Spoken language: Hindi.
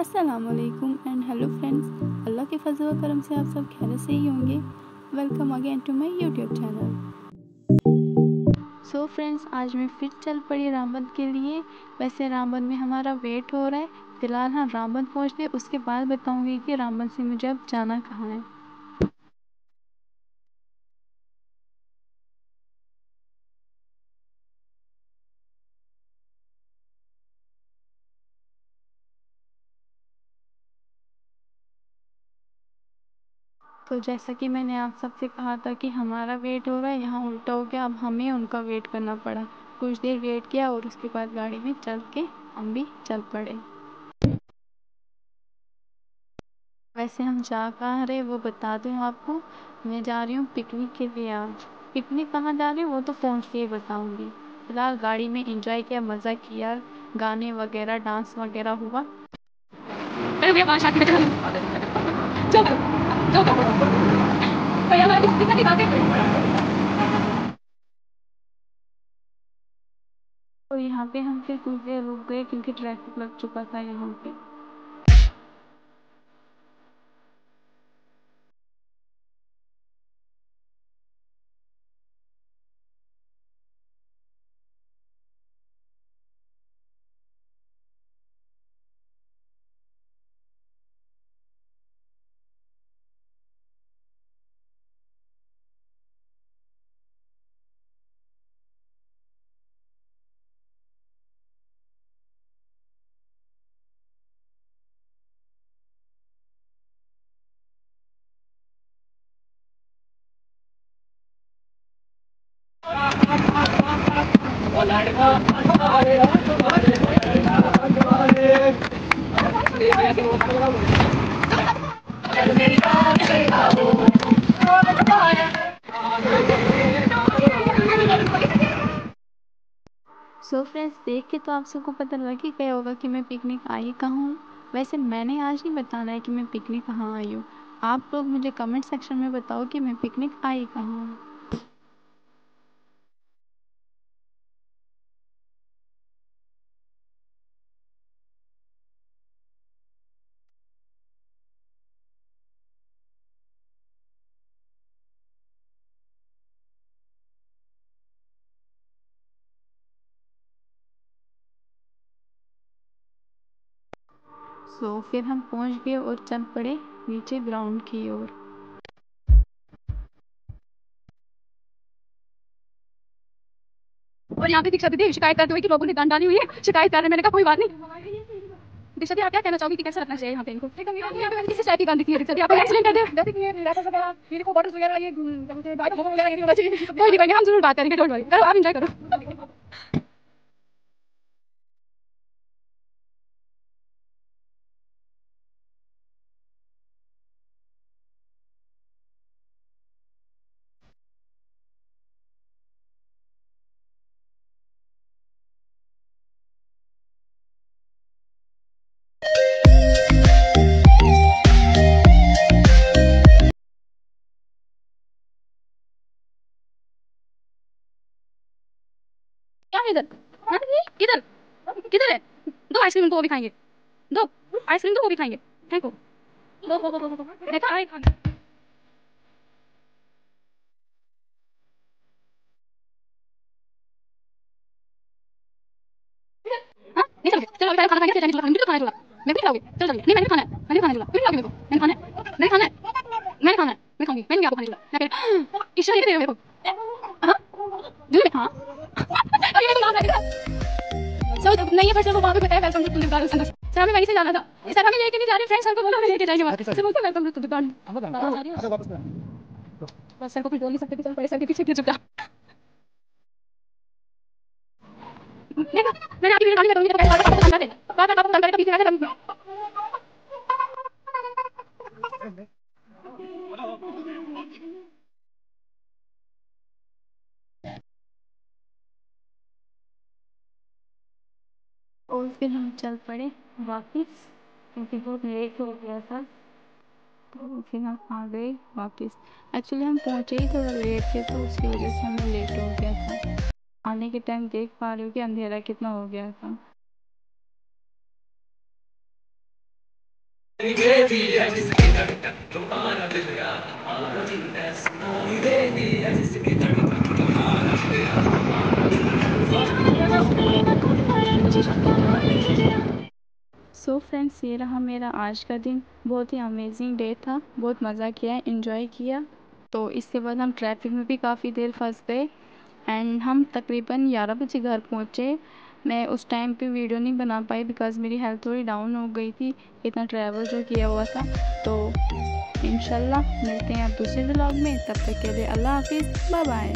असलकुम एंड हेलो फ्रेंड्स अल्लाह के फजल करम से आप सब खैर से ही होंगे। Welcome again to my YouTube channel so friends आज मैं फिर चल पड़ी रामबन के लिए। वैसे रामबन में हमारा वेट हो रहा है। फ़िलहाल हाँ रामबन पहुँचते उसके बाद बताऊँगी कि रामबन से मुझे अब जाना कहाँ है। तो जैसा कि मैंने आप सबसे कहा था कि हमारा वेट हो रहा है, यहाँ उल्टा हो गया, अब हमें उनका वेट करना पड़ा। कुछ देर वेट किया और उसके बाद गाड़ी में चल के हम भी चल पड़े। वैसे हम जा कहाँ रहे वो बता दूँ आपको। मैं जा रही हूँ पिकनिक के लिए आज। पिकनिक कहाँ जा रही हूँ वो तो फ़ोन से ही बताऊँगी। फ़िलहाल गाड़ी में इंजॉय किया, मज़ा किया, गाने वगैरह, डांस वगैरह हुआ। तो यहाँ पे हम फिर कुछ देर रुक गए क्योंकि ट्रैफ़िक लग चुका था यहाँ पे। सो फ्रेंड्स देख के तो आप सबको पता लग ही गया होगा कि मैं पिकनिक आई कहाँ हूँ। वैसे मैंने आज नहीं बताना है कि मैं पिकनिक कहाँ आई हूँ। आप लोग मुझे कमेंट सेक्शन में बताओ कि मैं पिकनिक आई कहाँ हूँ। सो so, फिर हम पहुँच गए और चल पड़े नीचे ग्राउंड की ओर। और यहाँ पे दीक्षा दीदी शिकायत करते हुए कि लोगों ने दंड डाली हुई है। शिकायत कर रहे मैंने कहा कोई बात नहीं। दीक्षा दी आप क्या कहना चाहोगी कि कैसा रखना चाहिए यहाँ पे इनको? किसी टाइप की गंद है दीक्षा दी आप एक्सीडेंट कर दे जैसे कि ये रैपर्स वगैरह ये देखो बॉटल्स वगैरह ये वगैरह ये नहीं होना चाहिए। कोई नहीं कोई नहीं हम ज़रूर बात करेंगे डोंट वरी करो आप एंजॉय करो। है इधर हाँ? किधर किधर है दो आइसक्रीम इनको वो भी खाएँगे दो आइसक्रीम दो वो भी खाएँगे फेंको दो दो दो दो देखा आए खाएँगे हाँ चलो अभी खाना खाएँगे चलो खाना खाना मैं भी खिलाओगे चलो चलिए नहीं मैंने खाना है मैंने खाना है फिर खिलाओगे मेरे को मैंने खाना है मैंने खाना है मैंने खाना है मैं खाऊँगी मैं नहीं आपको खाने दूँगा मैं फिर ईश्वर ये दे हो मेरे को हाँ दूध में हाँ सो नहीं है पर वो वहाँ पे बताया वेलकम टू दुकान संघर्ष सर हमें वहीं से जाना था सर हमें लेके नहीं जा रहे फ्रेंड्स सर को बोलो हमें लेके जाएँगे वहाँ सर बोलते वेलकम टू दुकान बस सर को कुछ बोल नहीं सकते कि सर बड़े सर के पीछे चुप जा मैंने आपकी वीडियो डाली मैं तो ये बात बार समझा दे बार बार समझा दे तो पीछे आके हम फिर हम चल पड़े वापस, क्योंकि बहुत लेट हो गया था। तो फिर हम आ गए वापस। एक्चुअली हम पहुँचे ही थोड़ा लेट थे तो उसकी वजह से हमें लेट हो गया था। आने के टाइम देख पा रही हूँ कि अंधेरा कितना हो गया था। सो so फ्रेंड्स ये रहा मेरा आज का दिन। बहुत ही अमेजिंग डे था। बहुत मज़ा किया इन्जॉय किया। तो इसके बाद हम ट्रैफ़िक में भी काफ़ी देर फंस गए। एंड हम तकरीबन ग्यारह बजे घर पहुँचे। मैं उस टाइम पे वीडियो नहीं बना पाई बिकॉज़ मेरी हेल्थ थोड़ी डाउन हो गई थी। इतना ट्रैवल जो किया हुआ था। तो इन मिलते हैं आप दूसरे ब्लॉग में। तब तक के लिए अल्लाह हाफिज़। Bye bye